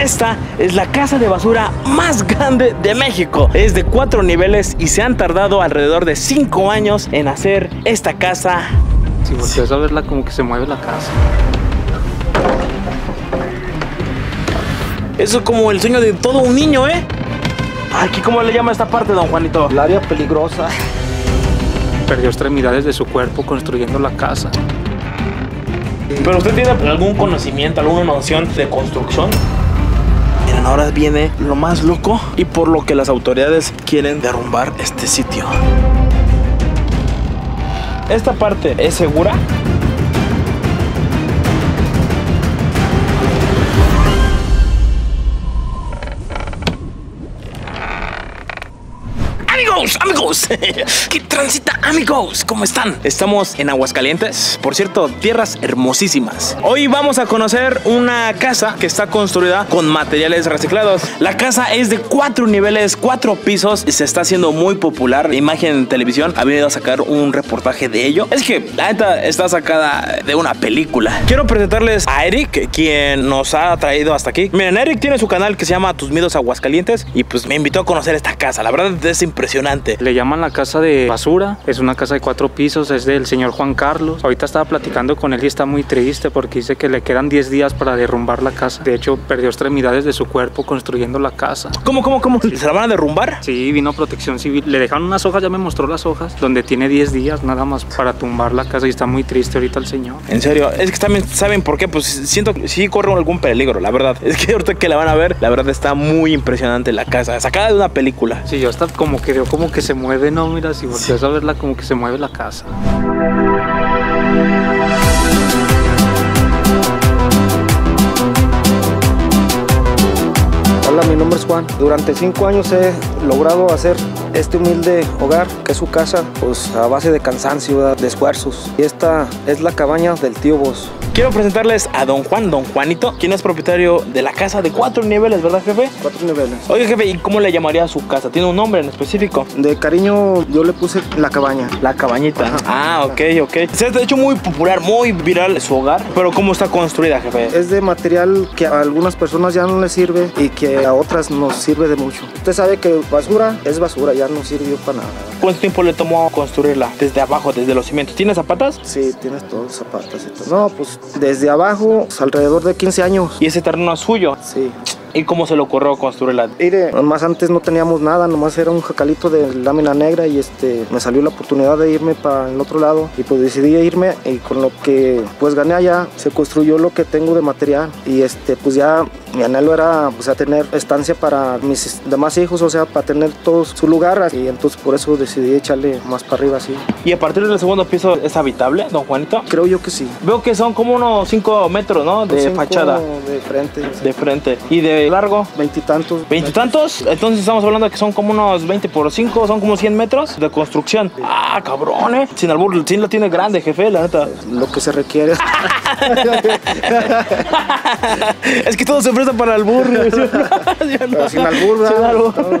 Esta es la casa de basura más grande de México. Es de cuatro niveles y se han tardado alrededor de cinco años en hacer esta casa. Si volteas a verla como que se mueve la casa. Eso es como el sueño de todo un niño, ¿eh? Aquí, ¿cómo le llama esta parte, don Juanito? El área peligrosa. Perdió extremidades de su cuerpo construyendo la casa. Pero usted tiene algún conocimiento, alguna noción de construcción. Ahora viene lo más loco y por lo que las autoridades quieren derrumbar este sitio. ¿Esta parte es segura? Amigos, amigos, ¿qué transita amigos? ¿Cómo están? Estamos en Aguascalientes, por cierto, tierras hermosísimas. Hoy vamos a conocer una casa que está construida con materiales reciclados. La casa es de cuatro niveles, cuatro pisos y se está haciendo muy popular. Imagen en televisión ha venido a sacar un reportaje de ello. Es que la neta está sacada de una película. Quiero presentarles a Eric, quien nos ha traído hasta aquí. Miren, Eric tiene su canal que se llama Tus Miedos Aguascalientes y pues me invitó a conocer esta casa. La verdad es impresionante. Le llaman la casa de basura. Es una casa de cuatro pisos. Es del señor Juan Carlos. Ahorita estaba platicando con él y está muy triste porque dice que le quedan 10 días para derrumbar la casa. De hecho, perdió extremidades de su cuerpo construyendo la casa. ¿Cómo, cómo, cómo? ¿Se la van a derrumbar? Sí, vino protección civil. Le dejaron unas hojas, ya me mostró las hojas, donde tiene 10 días nada más para tumbar la casa y está muy triste ahorita el señor. En serio, es que también saben por qué, pues siento que sí corre algún peligro, la verdad. Es que ahorita que la van a ver, la verdad está muy impresionante la casa, sacada de una película. Sí, yo hasta como que como que se mueve, no, mira, si volteas a verla como que se mueve la casa. Hola, mi nombre es Juan. Durante cinco años he logrado hacer este humilde hogar, que es su casa, pues a base de cansancio, de esfuerzos. Y esta es la cabaña del tío Vos. Quiero presentarles a don Juan, don Juanito, quien es propietario de la casa de cuatro niveles, ¿verdad, jefe? Cuatro niveles. Oye, jefe, ¿y cómo le llamaría a su casa? ¿Tiene un nombre en específico? De cariño yo le puse la cabaña. La cabañita. Ah, ok, ok. Se ha hecho muy popular, muy viral su hogar, pero ¿cómo está construida, jefe? Es de material que a algunas personas ya no les sirve y que a otras nos sirve de mucho. Usted sabe que basura es basura, ya no sirvió para nada. ¿Cuánto tiempo le tomó construirla? Desde abajo, desde los cimientos. ¿Tiene zapatas? Sí, tienes todos zapatos y todo. No, pues desde abajo, alrededor de 15 años. ¿Y ese terreno es suyo? Sí. ¿Y cómo se le ocurrió construirla? Mire, más antes no teníamos nada, nomás era un jacalito de lámina negra y este me salió la oportunidad de irme para el otro lado y pues decidí irme y con lo que pues gané allá se construyó lo que tengo de material y este pues ya mi anhelo era pues a tener estancia para mis demás hijos, o sea, para tener todo su lugar y entonces por eso decidí echarle más para arriba así. ¿Y a partir del segundo piso es habitable, don Juanito? Creo yo que sí. Veo que son como unos 5 metros, ¿no? De Cinco fachada. De frente. De frente. ¿Y de largo? Veintitantos. ¿Veintitantos? Entonces estamos hablando de que son como unos 20 por 5, son como 100 metros de construcción. Ah, cabrón, eh. Sin albur, sí lo tiene grande, jefe, la neta. Lo que se requiere. es que todo se presta para albur. Pero sin albur, ¿verdad? Sin albur.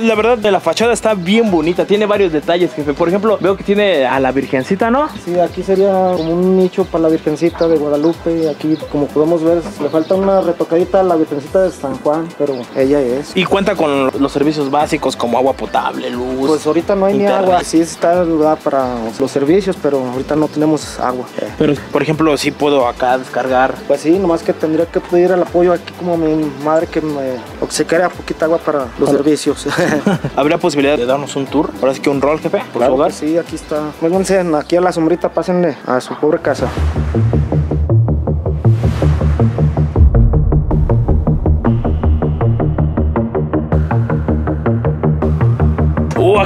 La verdad, de la fachada está bien bonita. Tiene varios detalles, jefe. Por ejemplo, veo que tiene a la Virgencita, ¿no? Sí, aquí sería como un nicho para la Virgencita de Guadalupe. Aquí, como podemos ver, le falta una retocadita a la Virgencita de San Juan, pero ella es. Y cuenta con los servicios básicos como agua potable, luz. Pues ahorita no hay ni agua. Sí está lugar para los servicios, pero ahorita no tenemos agua. Pero, por ejemplo, sí puedo acá descargar. Pues sí, nomás que tendría que pedir el apoyo aquí como mi madre que me obsequiara poquita agua para los servicios. ¿Habría posibilidad de darnos un tour? Ahora sí que un rol, jefe, por su Claro hogar. que sí, aquí está. Vénganse aquí a la sombrita, pásenle a su pobre casa.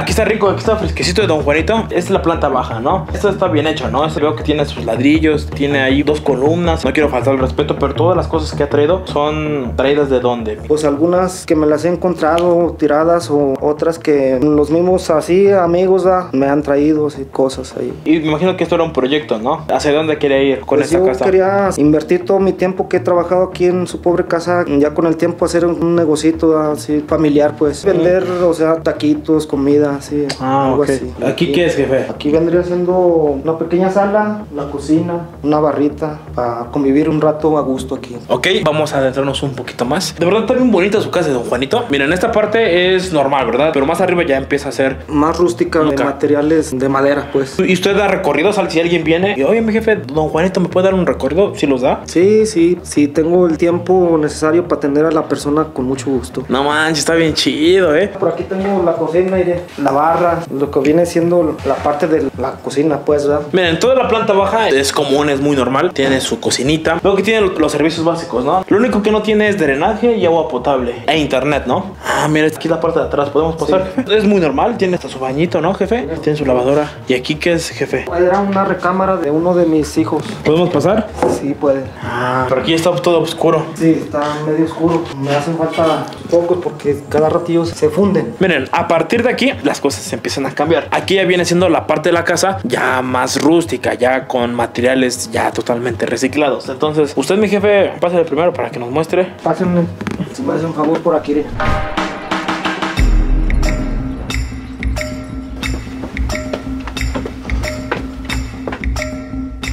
Aquí está rico, aquí está fresquecito de Don Juanito. Esta es la planta baja, ¿no? Esta está bien hecha, ¿no? Este veo que tiene sus ladrillos, tiene ahí dos columnas. No quiero faltar el respeto, pero todas las cosas que ha traído son traídas de dónde. Pues algunas que me las he encontrado tiradas o otras que los mismos así amigos me han traído así, cosas ahí. Y me imagino que esto era un proyecto, ¿no? ¿Hacia dónde quiere ir con Pues esta yo casa? quería invertir todo mi tiempo que he trabajado aquí en su pobre casa, ya con el tiempo hacer un, un negocito así familiar, pues vender, o sea, taquitos, comida, cocina, sí. Ah, algo ok. así. ¿Aquí qué es, jefe? Aquí vendría siendo una pequeña sala, la cocina, una barrita para convivir un rato a gusto aquí. Ok, vamos a adentrarnos un poquito más. De verdad está bien bonita su casa don Juanito. Miren, esta parte es normal, ¿verdad? Pero más arriba ya empieza a ser... Más rústica, de materiales de madera, pues. ¿Y usted da recorridos al si alguien viene? Y, oye, mi jefe, don Juanito, ¿me puede dar un recorrido? ¿Sí los da? Sí, sí, sí, tengo el tiempo necesario para atender a la persona con mucho gusto. No manches, está bien chido, ¿eh? Por aquí tengo la cocina, mire, la barra, lo que viene siendo la parte de la cocina, pues, ¿verdad? Miren, toda la planta baja es común, es muy normal. Tiene su cocinita. Luego que tiene los servicios básicos, ¿no? Lo único que no tiene es drenaje y agua potable. E internet, ¿no? Ah, mira, aquí la parte de atrás. ¿Podemos pasar? Es muy normal. Tiene hasta su bañito, ¿no, jefe? Tiene su lavadora. ¿Y aquí qué es, jefe? Era una recámara de uno de mis hijos. ¿Podemos pasar? Sí, puede. Ah, pero aquí está todo oscuro. Sí, está medio oscuro. Me hacen falta pocos porque cada ratillo se funden. Miren, a partir de aquí las cosas empiezan a cambiar. Aquí ya viene siendo la parte de la casa ya más rústica, ya con materiales ya totalmente reciclados. Entonces, usted, mi jefe, pásale primero para que nos muestre. Pásenme, si me hacen favor por aquí.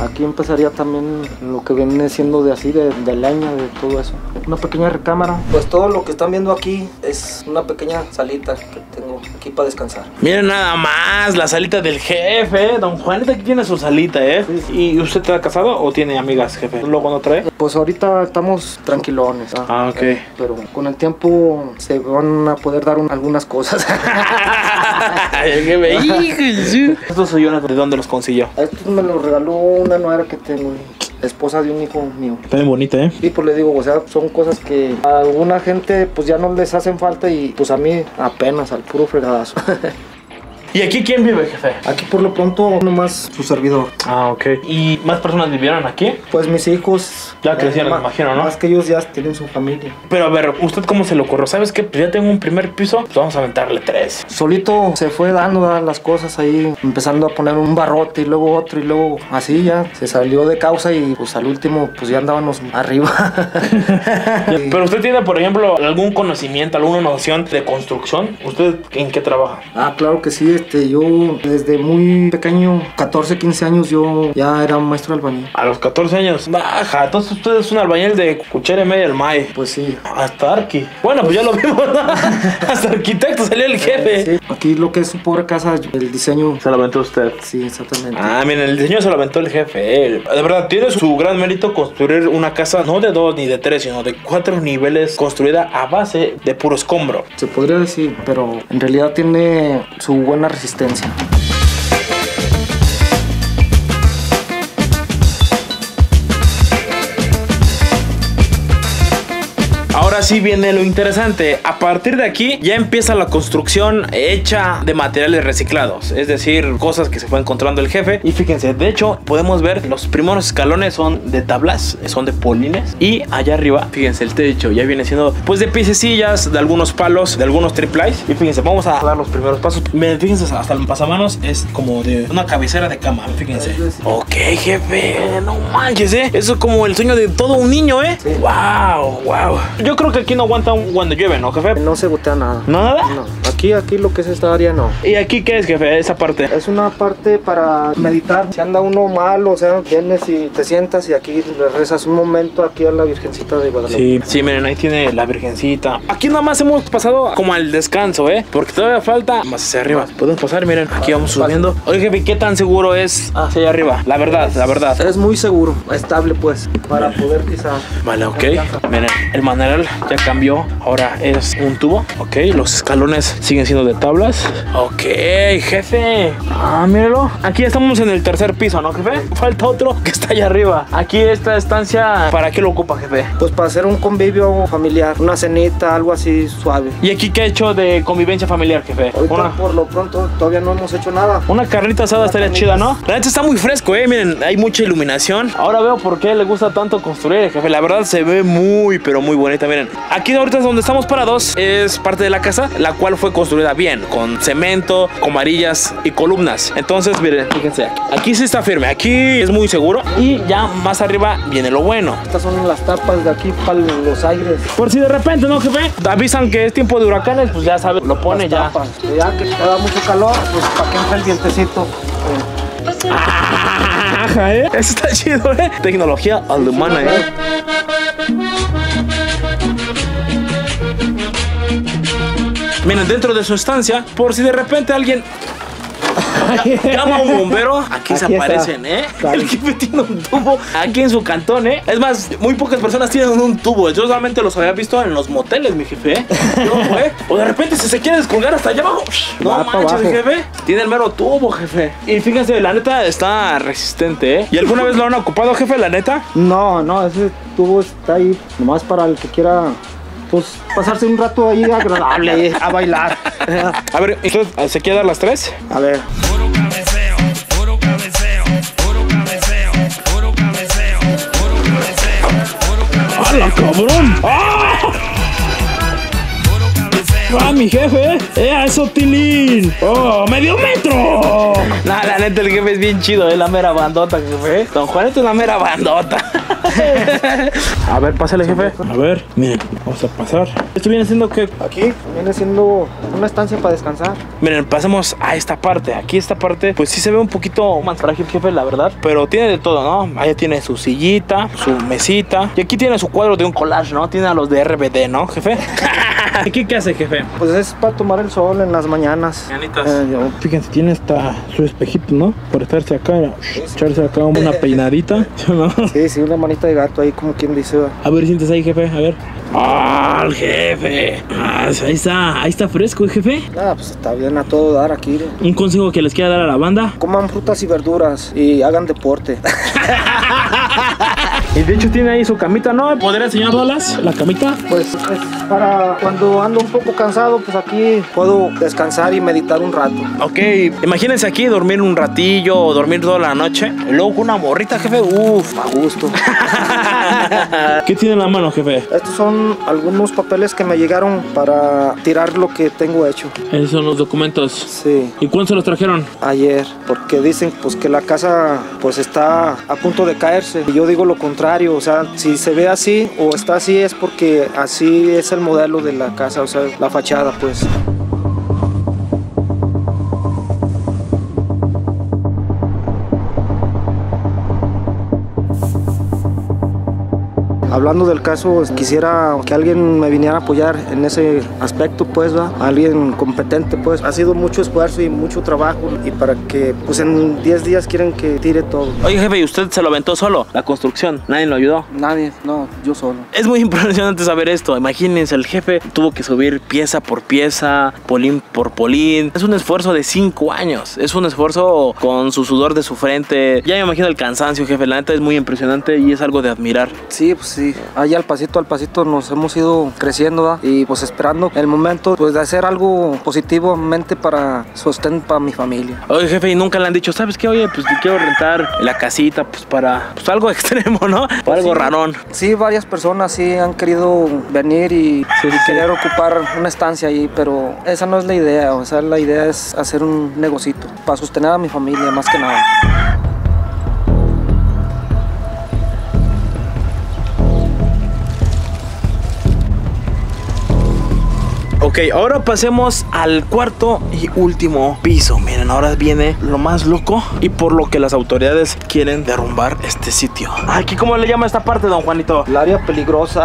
Aquí empezaría también lo que viene siendo de así, de, de leña, de todo eso. Una pequeña recámara. Pues todo lo que están viendo aquí es una pequeña salita que tengo aquí para descansar. Miren nada más, la salita del jefe. Don Juanito aquí tiene su salita, ¿eh? ¿Y usted está casado o tiene amigas, jefe? ¿Luego no trae? Pues ahorita estamos tranquilones. ¿ah? Ah, ok. Pero con el tiempo se van a poder dar un- algunas cosas. Estos sillones, ¿de dónde los consiguió? Estos me los regaló una nuera que tengo, esposa de un hijo mío. Está bien bonito, ¿eh? Y pues le digo, o sea, son cosas que a alguna gente pues ya no les hacen falta y pues a mí apenas al puro fregadazo. ¿Y aquí quién vive, jefe? Aquí por lo pronto nomás su servidor. Ah, ok. ¿Y más personas vivieron aquí? Pues mis hijos... Ya crecieron, ma- me imagino, ¿no? Más que ellos ya tienen su familia. Pero a ver, ¿usted cómo se le ocurrió? ¿Sabes qué? Pues ya tengo un primer piso, pues vamos a aventarle tres. Solito se fue dando las cosas ahí, empezando a poner un barrote y luego otro y luego así ya se salió de causa y pues al último pues ya andábamos arriba. Pero usted tiene, por ejemplo, algún conocimiento, alguna noción de construcción. ¿Usted en qué trabaja? Ah, claro que sí, este, yo desde muy pequeño, 14, 15 años, yo ya era maestro albañil. A los 14 años. Baja, entonces usted es un albañil de cuchara y media del MAE. Pues sí. Hasta arqui. Bueno, pues ya lo vimos, ¿no? Hasta arquitecto salió el jefe. Sí, Aquí lo que es su pobre casa, el diseño. Se lo aventó usted. Sí, exactamente. Ah, miren, el diseño se lo aventó el jefe. eh. De verdad, tiene su gran mérito construir una casa no de dos ni de tres, sino de cuatro niveles, construida a base de puro escombro. Se podría decir, pero en realidad tiene su buena resistencia. Ahora sí viene lo interesante. A partir de aquí ya empieza la construcción hecha de materiales reciclados. Es decir, cosas que se fue encontrando el jefe. Y fíjense, de hecho, podemos ver los primeros escalones son de tablas, son de polines. Y allá arriba, fíjense, el techo ya viene siendo pues de piececillas, de algunos palos, de algunos triplais. Y fíjense, vamos a dar los primeros pasos. Fíjense, hasta el pasamanos es como de una cabecera de cama. Fíjense. Ok, jefe, no manches, ¿eh? Eso es como el sueño de todo un niño, ¿eh? Wow, wow. Yo creo que aquí no aguanta un- cuando llueve, ¿no, jefe? No se gotea nada. ¿No nada? No, aquí, aquí lo que es esta área no. ¿Y aquí qué es, jefe? Esa parte. Es una parte para meditar. Si anda uno mal, o sea, vienes y te sientas y aquí le rezas un momento aquí a la Virgencita de Guadalupe. Sí, sí, miren, ahí tiene la virgencita. Aquí nada más hemos pasado como al descanso, ¿eh? Porque todavía falta más hacia arriba. Podemos pasar, miren, aquí vamos subiendo. Oye, jefe, ¿qué tan seguro es hacia allá arriba? La verdad, la verdad. Es muy seguro, estable pues, para poder pisar. Vale, ok. Miren, el ya cambió. Ahora es un tubo. Ok, los escalones siguen siendo de tablas. Ok, jefe. Ah, míralo. Aquí estamos en el tercer piso, ¿no, jefe? Falta otro que está allá arriba. Aquí esta estancia, ¿para qué lo ocupa, jefe? Pues para hacer un convivio familiar, una cenita, algo así suave. ¿Y aquí qué ha hecho de convivencia familiar, jefe? Ahorita Una, por lo pronto todavía no hemos hecho nada. una carnita asada estaría chida, ¿no? La neta está muy fresco, eh. Miren, hay mucha iluminación. Ahora veo por qué le gusta tanto construir, jefe. La verdad se ve muy, pero muy Miren, aquí ahorita es donde estamos parados. Es parte de la casa, la cual fue construida bien, con cemento, con varillas y columnas. Entonces, miren, fíjense, aquí sí está firme, aquí es muy seguro y ya más arriba viene lo bueno. Estas son las tapas de aquí para los aires. Por si de repente, ¿no, jefe? Avisan que es tiempo de huracanes, pues ya sabes, lo pone Las ya. tapas. Ya que te da mucho calor, pues para que entre el dientecito. Eh, Ajá, ¿eh? Eso está chido, ¿eh? Tecnología alemana, ¿eh? Miren, dentro de su estancia, por si de repente alguien llama a un bombero, aquí, se Aquí está. aparecen, ¿eh? El jefe tiene un tubo aquí en su cantón, ¿eh? Es más, muy pocas personas tienen un tubo. Yo solamente los había visto en los moteles, mi jefe, ¿eh? No, güey. O de repente, si se quiere descolgar hasta allá abajo, no manches, abajo. jefe. Tiene el mero tubo, jefe. Y fíjense, la neta está resistente, ¿eh? ¿Y alguna vez lo han ocupado, jefe, la neta? No, no, ese tubo está ahí nomás para el que quiera pues pasarse un rato ahí agradable a bailar. A ver, ¿usted se quiere dar las tres? A ver, ¡Hala, cabrón! ¡Ah! ¡Ah, mi jefe! ¡Eh, eso, Tilín! ¡Oh, medio metro! No, la neta, el jefe es bien chido, es la mera bandota, jefe. Don Juanito es la mera bandota. A ver, pásale, jefe. A ver, miren, vamos a pasar. Esto viene siendo que. aquí viene siendo una estancia para descansar. Miren, pasemos a esta parte. Aquí esta parte, pues sí se ve un poquito más frágil, jefe, la verdad. Pero tiene de todo, ¿no? Allá tiene su sillita, su mesita. Y aquí tiene su cuadro de un collage, ¿no? Tiene a los de RBD, ¿no, jefe? ¿Aquí qué hace, jefe? Pues es para tomar el sol en las mañanas. Mañanitas. Eh, Fíjense, tiene hasta su espejito, ¿no? Por estarse acá, echarse acá una peinadita. ¿sí o no? sí, sí, una manita de gato ahí como quien dice. va. A ver, sientes ahí, jefe, a ver. ¡Ah, el jefe! Ah, ahí está, ahí está fresco, jefe. Ah, pues está bien a todo dar aquí. Un consejo que les quiera dar a la banda. Coman frutas y verduras y hagan deporte. Y de hecho tiene ahí su camita, ¿no? ¿Podría enseñarlas? La camita. Pues es para cuando ando un poco cansado, pues aquí puedo descansar y meditar un rato. Ok, imagínense aquí dormir un ratillo o dormir toda la noche. Y luego con una morrita, jefe. Uf. A gusto. ¿Qué tiene en la mano, jefe? Estos son algunos papeles que me llegaron para tirar lo que tengo hecho. Esos son los documentos. Sí, ¿Y cuándo se los trajeron? ayer, porque dicen pues que la casa pues está a punto de caerse. Y yo digo lo contrario, o sea, si se ve así o está así es porque así es el modelo de la casa, o sea, la fachada pues. Hablando del caso, quisiera que alguien me viniera a apoyar en ese aspecto, pues, ¿va? Alguien competente, pues. Ha sido mucho esfuerzo y mucho trabajo y para que, pues, en 10 días quieren que tire todo. Oye, jefe, ¿y usted se lo aventó solo? La construcción. Nadie lo ayudó. Nadie, no, yo solo. Es muy impresionante saber esto. Imagínense, el jefe tuvo que subir pieza por pieza, polín por polín. Es un esfuerzo de cinco años. Es un esfuerzo con su sudor de su frente. Ya me imagino el cansancio, jefe. La neta es muy impresionante y es algo de admirar. Sí, pues sí. Ahí al pasito al pasito nos hemos ido creciendo y pues esperando el momento pues de hacer algo positivamente para sostén para mi familia. Oye, jefe, y nunca le han dicho, ¿sabes qué? Oye, pues te quiero rentar la casita, pues para pues, algo extremo, ¿no? O algo Sí. rarón. Sí, varias personas sí han querido venir y, y querer ocupar una estancia ahí, pero esa no es la idea. O sea, la idea es hacer un negocito para sostener a mi familia más que nada. Ok, ahora pasemos al cuarto y último piso. Miren, ahora viene lo más loco y por lo que las autoridades quieren derrumbar este sitio. Aquí, ¿cómo le llama esta parte, don Juanito? El área peligrosa.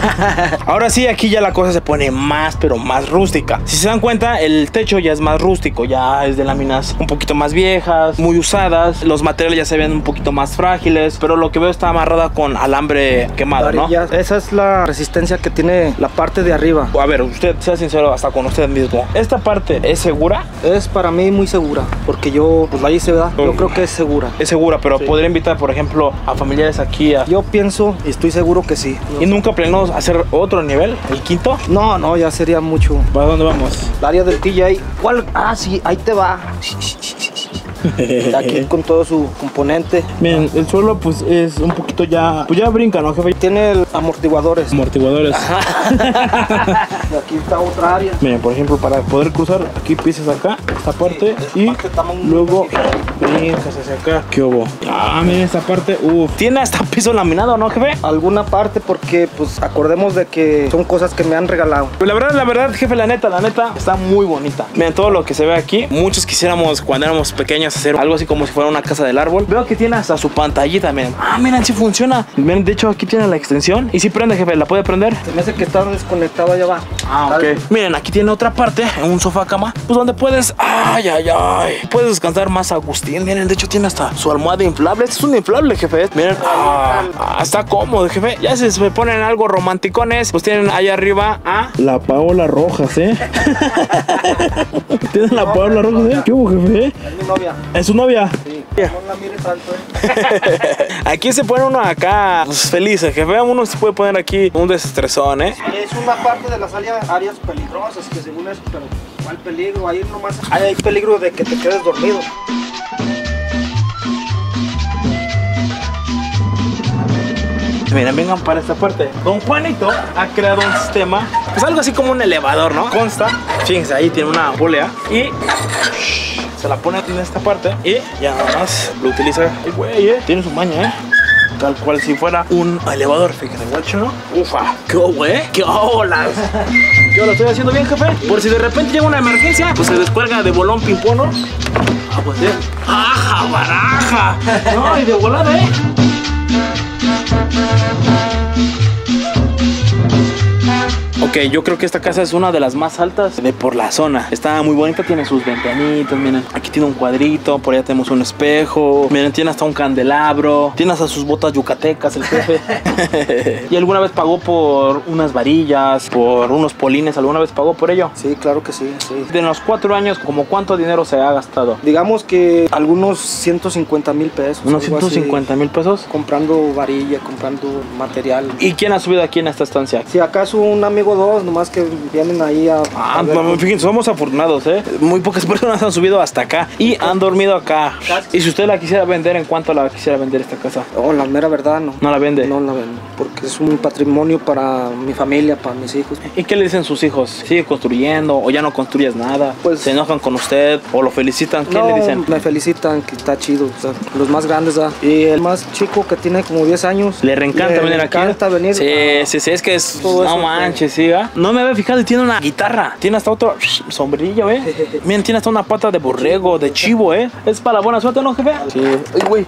Ahora sí, aquí ya la cosa se pone más, pero más rústica. Si se dan cuenta, el techo ya es más rústico, ya es de láminas un poquito más viejas, muy usadas. Los materiales ya se ven un poquito más frágiles, pero lo que veo está amarrada con alambre quemado, ¿no? Esa es la resistencia que tiene la parte de arriba. A ver, usted sincero hasta con usted mismo. ¿Esta parte es segura? Es para mí muy segura, porque yo pues la hice, ¿verdad? Yo Mm. creo que es segura. Es segura, pero podría invitar, por ejemplo, a familiares aquí a... Yo pienso y estoy seguro que sí. ¿Y nunca planeamos hacer otro nivel? ¿El quinto? No, no, ya sería mucho. ¿Para dónde vamos? El área del TJ. ¿Cuál? Ah, sí, ahí te va. Aquí con todo su componente. Miren, el suelo pues es un poquito ya, pues ya brinca, ¿no, jefe? Tiene el- amortiguadores. Amortiguadores. Y aquí está otra área. Miren, por ejemplo, para poder cruzar, aquí pisas acá, esta parte, y parte luego brincas hacia acá. ¿Qué hubo? Ah, miren esta parte, uff. Tiene hasta piso laminado, ¿no, jefe? Alguna parte porque pues acordemos de que son cosas que me han regalado. La verdad, la verdad, jefe, la neta, la neta, está muy bonita. Miren todo lo que se ve aquí. Muchos quisiéramos, cuando éramos pequeños, hacer algo así como si fuera una casa del árbol. Veo que tiene hasta su pantallita, miren. Ah, miren, sí funciona. Miren, de hecho, aquí tiene la extensión. Y si prende, jefe, ¿la puede prender? Se me hace que está desconectado allá abajo. Ah, ok. Miren, aquí tiene otra parte, un sofá cama, pues donde puedes, ay, ay, ay, puedes descansar más Agustín. Miren, de hecho tiene hasta su almohada inflable. Este es un inflable, jefe. Miren, ah, ah, está cómodo, jefe. Ya si se me ponen algo romanticones, pues tienen ahí arriba a la Paola Rojas, ¿eh? tienen la Paola Rojas, ¿eh? ¿Qué hubo, jefe? Es mi novia. ¿Es su novia? Sí. No la mire tanto, eh. aquí se pone uno acá pues, feliz, jefe. Uno se puede poner aquí un desestresón, ¿eh? Es una parte de las áreas, áreas peligrosas que según eso, pero ¿cuál peligro? Ahí nomás hay, hay peligro de que te quedes dormido. Miren, vengan para esta parte. Don Juanito ha creado un sistema, pues algo así como un elevador, ¿no? Consta, fíjense, ahí tiene una polea y se la pone en esta parte y ya nada más lo utiliza. Ay, güey, eh, tiene su maña, ¿eh? Tal cual si fuera un elevador, fíjense, guacho, ¿no? Ufa, qué güey, qué olas. Yo lo estoy haciendo bien, jefe. Por si de repente llega una emergencia, pues se descuelga de bolón ping-pong, ¿no? Ah, pues sí. ¡Aja, baraja! No, y de volada, ¿eh? Ok, yo creo que esta casa es una de las más altas de por la zona. Está muy bonita, tiene sus ventanitas, miren. Aquí tiene un cuadrito, por allá tenemos un espejo. Miren, tiene hasta un candelabro. Tiene hasta sus botas yucatecas el jefe. y alguna vez pagó por unas varillas, por unos polines. ¿Alguna vez pagó por ello? Sí, claro que sí, sí. De los cuatro años, ¿como cuánto dinero se ha gastado? Digamos que algunos 150 mil pesos. ¿Unos algo así, 150 mil pesos? Comprando varilla, comprando material. ¿Y quién ha subido aquí en esta estancia? Si acaso un amigo dos, nomás que vienen ahí a... Ah, a fíjense, somos afortunados, ¿eh? Muy pocas personas han subido hasta acá y han dormido acá. Y si usted la quisiera vender, ¿en cuánto la quisiera vender esta casa? Oh, la mera verdad, no. ¿No la vende? No la vendo, porque es un patrimonio para mi familia, para mis hijos. ¿Y qué le dicen sus hijos? ¿Sigue construyendo o ya no construyes nada? Pues- ¿Se enojan con usted o lo felicitan? ¿Qué no, le dicen? me felicitan que está chido, o sea, los más grandes, ¿verdad? Y el más chico que tiene como 10 años. Le reencanta venir aquí. encanta venir. Sí, sí, sí, es que es. Todo no eso, manches, sí, No me había fijado y tiene una guitarra. Tiene hasta otro sombrillo, ¿eh? Miren, tiene hasta una pata de borrego, de chivo, ¿eh? Es para la buena suerte, ¿no, jefe? Sí. Ay, güey.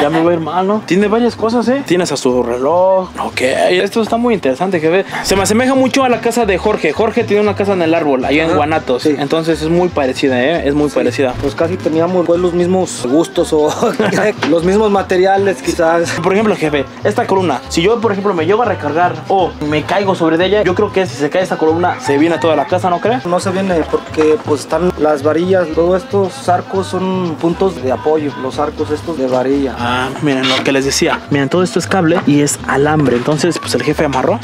Ya me voy a ir mal, ¿no? Tiene varias cosas, ¿eh? Tienes a su reloj. Ok. Esto está muy interesante, jefe. Se me asemeja mucho a la casa de Jorge. Jorge tiene una casa en el árbol, allá en Guanatos. sí. Entonces es muy parecida, ¿eh? Es muy parecida. Pues casi teníamos pues, los mismos gustos o los mismos materiales quizás. Por ejemplo, jefe, esta columna, si yo, por ejemplo, me llego a recargar o me caigo sobre de ella, yo creo que si se cae esta columna, se viene toda la casa, ¿no cree? No se viene porque pues están las varillas, todos estos arcos son puntos de apoyo, los arcos estos de varilla. Ah, miren lo que les decía. Miren, todo esto es cable y es alambre. Entonces, pues el jefe amarró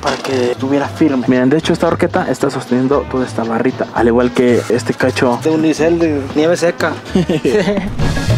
para que estuviera firme. Miren, de hecho, esta horqueta está sosteniendo toda esta barrita, al igual que este cacho. De unicel de nieve seca.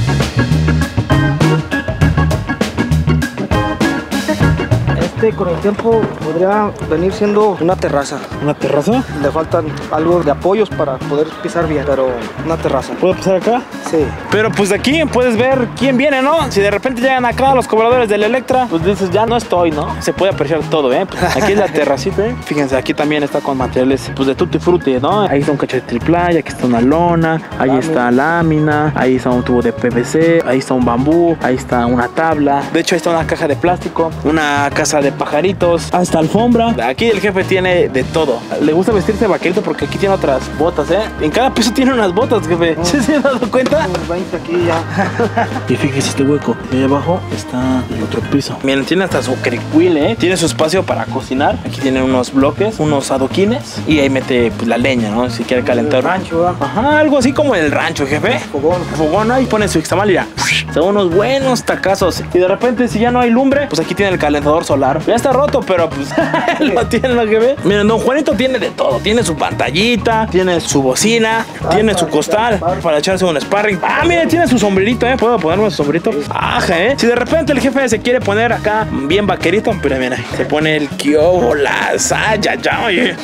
Con el tiempo podría venir siendo una terraza. ¿Una terraza? Le faltan algo de apoyos para poder pisar bien, pero una terraza. ¿Puedo pasar acá? Sí. Pero pues de aquí puedes ver quién viene, ¿no? Si de repente llegan acá los cobradores del Electra, pues dices, ya no estoy, ¿no? Se puede apreciar todo, ¿eh? Pues, aquí es la terracita, ¿eh? Fíjense, aquí también está con materiales, pues de tutti frutti, ¿no? Ahí está un cacho de triplaya, aquí está una lona, ahí Lámina. está lámina, ahí está un tubo de PVC, ahí está un bambú, ahí está una tabla. De hecho, ahí está una caja de plástico, una casa de pajaritos, hasta alfombra. Aquí el jefe tiene de todo. Le gusta vestirse vaquerito porque aquí tiene otras botas, ¿eh? En cada piso tiene unas botas, jefe. ¿Sí se ha dado cuenta? Unos 20 aquí ya. Y fíjese este hueco. Y ahí abajo está el otro piso. Miren, tiene hasta su cricuile, ¿eh? Tiene su espacio para cocinar. Aquí tiene unos bloques, unos adoquines. Y ahí mete pues, la leña, ¿no? Si quiere calentar. El rancho, ¿verdad? Ajá, algo así como el rancho, jefe. Fogón. Fogón ahí pone su ixtamal y ya. Son unos buenos tacazos. Y de repente, si ya no hay lumbre, pues aquí tiene el calentador solar. Ya está roto, pero pues lo tiene lo que ve. Miren, don Juanito tiene de todo. Tiene su pantallita, tiene su bocina, tiene su costal para echarse un sparring. Ah, mire, tiene su sombrerito, ¿eh? ¿Puedo ponerme su sombrerito? Aja, ¿eh? Si de repente el jefe se quiere poner acá bien vaquerito, pero mira, se pone el kiobo, la saya, ya, oye.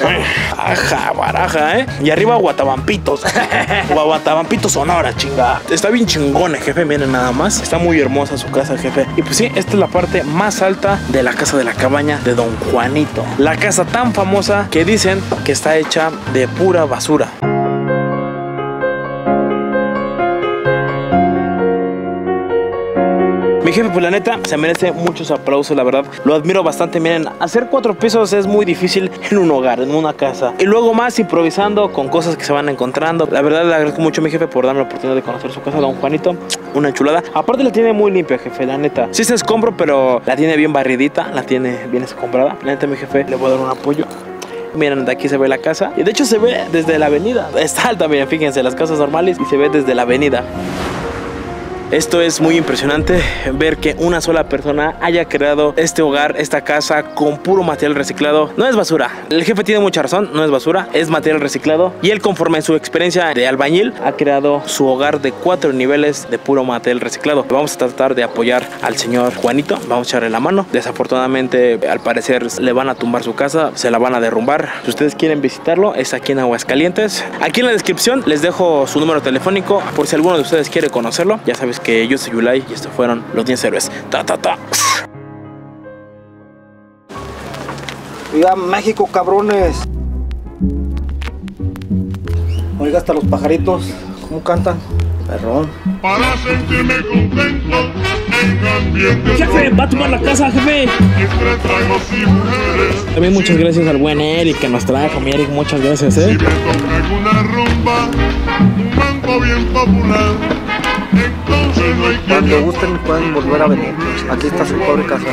Aja, baraja, ¿eh? Y arriba guatabampitos. guatabampitos sonora, chinga. Está bien chingón el jefe, miren nada más. Está muy hermosa su casa, jefe. Y pues sí, esta es la parte más alta de la casa de la cabaña de Don Juanito. La casa tan famosa que dicen que está hecha de pura basura. Mi jefe, pues la neta, se merece muchos aplausos, la verdad. Lo admiro bastante. Miren, hacer cuatro pisos es muy difícil en un hogar, en una casa. Y luego más improvisando con cosas que se van encontrando. La verdad, le agradezco mucho a mi jefe por darme la oportunidad de conocer su casa, don Juanito. Una chulada. Aparte, la tiene muy limpia, jefe, la neta. Sí se escombro, pero la tiene bien barridita, la tiene bien escombrada. La neta, mi jefe, le voy a dar un apoyo. Miren, de aquí se ve la casa. Y de hecho se ve desde la avenida. Está alta, miren, fíjense, las casas normales y se ve desde la avenida. Esto es muy impresionante ver que una sola persona haya creado este hogar, esta casa con puro material reciclado. No es basura. El jefe tiene mucha razón, no es basura, es material reciclado. Y él conforme su experiencia de albañil ha creado su hogar de cuatro niveles de puro material reciclado. Vamos a tratar de apoyar al señor Juanito, vamos a echarle la mano. Desafortunadamente al parecer le van a tumbar su casa, se la van a derrumbar. Si ustedes quieren visitarlo es aquí en Aguascalientes. Aquí en la descripción les dejo su número telefónico por si alguno de ustedes quiere conocerlo. Ya sabes que yo soy Yulai y estos fueron los 10 héroes. Ta, ta, ta. Viva México, cabrones. Oiga, hasta los pajaritos, ¿cómo cantan? Perrón. para sentirme contento en Jefe, va a tomar la casa, jefe. También muchas gracias al buen Eric que nos trajo. Mi Eric, muchas gracias, Si ¿eh? me toca alguna rumba, un banco bien popular, Cuando gusten pueden volver a venir. Aquí está su pobre casa.